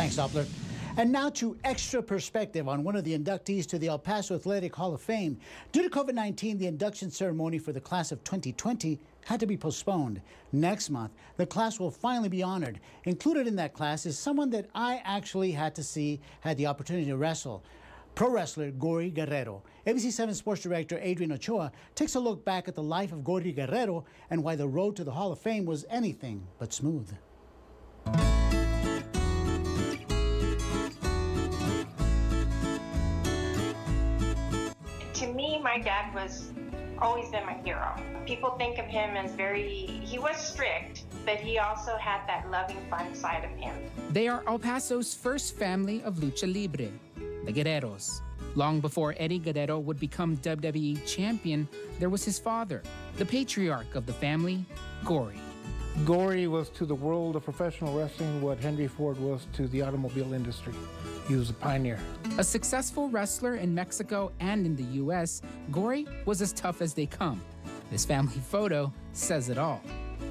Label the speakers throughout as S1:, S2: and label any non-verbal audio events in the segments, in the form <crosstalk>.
S1: Thanks, Doppler. And now to extra perspective on one of the inductees to the El Paso Athletic Hall of Fame. Due to COVID 19, the induction ceremony for the class of 2020 had to be postponed. Next month, the class will finally be honored. Included in that class is someone that I actually had to see, had the opportunity to wrestle. Pro wrestler Gory Guerrero. ABC7 sports director Adrian Ochoa takes a look back at the life of Gory Guerrero and why the road to the Hall of Fame was anything but smooth.
S2: My dad was always been my hero. People think of him as very, he was strict, but he also had that loving, fun side of him.
S3: They are El Paso's first family of lucha libre, the Guerreros. Long before Eddie Guerrero would become WWE champion, there was his father, the patriarch of the family, Gory.
S4: Gory was to the world of professional wrestling what Henry Ford was to the automobile industry. He was a pioneer.
S3: A successful wrestler in Mexico and in the US, Gory was as tough as they come. This family photo says it all.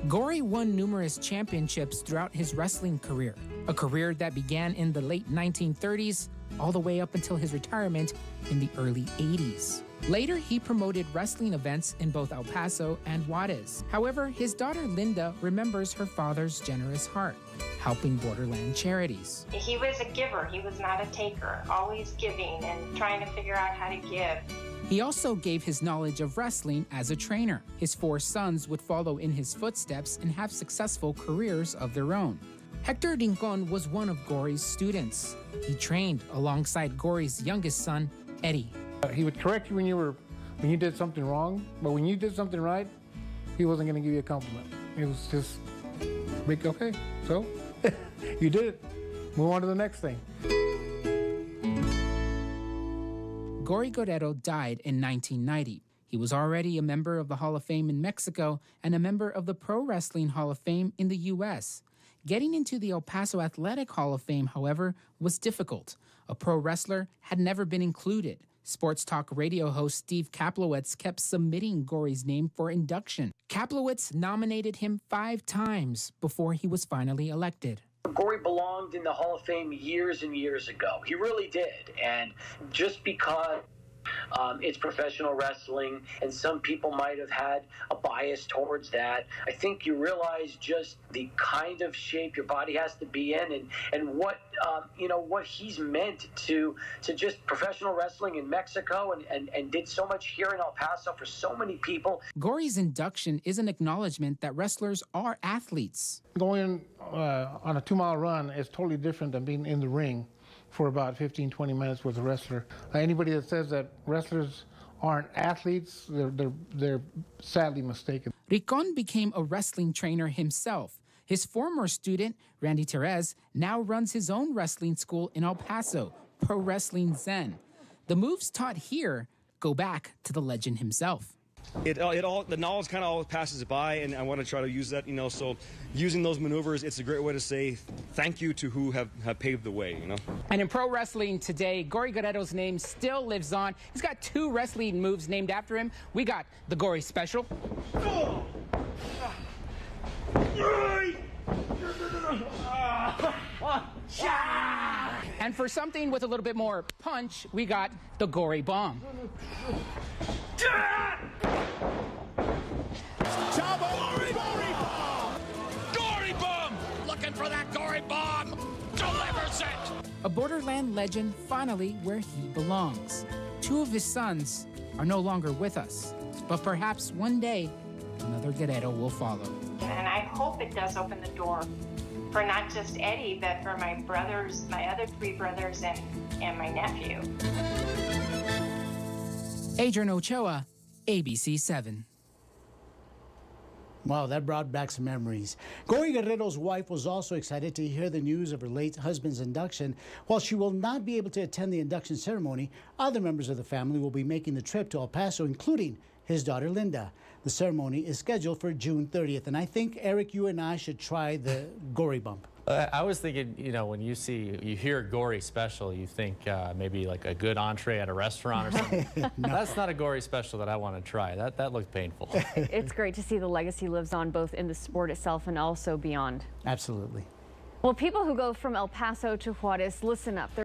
S3: Gory won numerous championships throughout his wrestling career, a career that began in the late 1930s all the way up until his retirement in the early 80s. Later, he promoted wrestling events in both El Paso and Juarez. However, his daughter Linda remembers her father's generous heart, helping borderland charities.
S2: He was a giver, he was not a taker, always giving and trying to figure out how to give.
S3: He also gave his knowledge of wrestling as a trainer. His four sons would follow in his footsteps and have successful careers of their own. Hector Rincon was one of Gory's students. He trained alongside Gory's youngest son, Eddie.
S4: Uh, he would correct you when you were when you did something wrong, but when you did something right, he wasn't going to give you a compliment. It was just, make okay, so <laughs> you did it. Move on to the next thing.
S3: Gory Guerrero died in 1990. He was already a member of the Hall of Fame in Mexico and a member of the Pro Wrestling Hall of Fame in the U.S. Getting into the El Paso Athletic Hall of Fame, however, was difficult. A pro wrestler had never been included. Sports talk radio host Steve Kaplowitz kept submitting Gory's name for induction. Kaplowitz nominated him five times before he was finally elected.
S5: Gory belonged in the Hall of Fame years and years ago. He really did. And just because um, it's professional wrestling, and some people might have had a bias towards that. I think you realize just the kind of shape your body has to be in, and and what um, you know what he's meant to to just professional wrestling in Mexico, and, and and did so much here in El Paso for so many people.
S3: Gory's induction is an acknowledgement that wrestlers are athletes.
S4: Going uh, on a two mile run is totally different than being in the ring for about 15, 20 minutes with a wrestler. Anybody that says that wrestlers aren't athletes, they're, they're, they're sadly mistaken.
S3: Rincon became a wrestling trainer himself. His former student, Randy Terez, now runs his own wrestling school in El Paso, Pro Wrestling Zen. The moves taught here go back to the legend himself
S6: it, uh, it all the knowledge kind of always passes by and i want to try to use that you know so using those maneuvers it's a great way to say thank you to who have, have paved the way you know?
S3: And in pro wrestling today gory guerrero's name still lives on. He's got two wrestling moves named after him. We got the gory special. And for something with a little bit more punch we got the gory bomb A borderland legend finally where he belongs. Two of his sons are no longer with us, but perhaps one day another Guerrero will follow.
S2: And I hope it does open the door for not just Eddie, but for my brothers, my other three brothers, and, and my nephew.
S3: Adrian Ochoa, ABC 7.
S1: Wow, that brought back some memories. Gory Guerrero's wife was also excited to hear the news of her late husband's induction. While she will not be able to attend the induction ceremony, other members of the family will be making the trip to El Paso, including his daughter Linda. The ceremony is scheduled for June 30th, and I think, Eric, you and I should try the gory bump.
S7: Uh, I was thinking, you know, when you see, you hear a gory special, you think uh, maybe like a good entree at a restaurant or something. <laughs> no. That's not a gory special that I want to try. That, that looked painful. <laughs>
S8: it's great to see the legacy lives on both in the sport itself and also beyond.
S1: Absolutely.
S8: Well, people who go from El Paso to Juarez, listen up. They're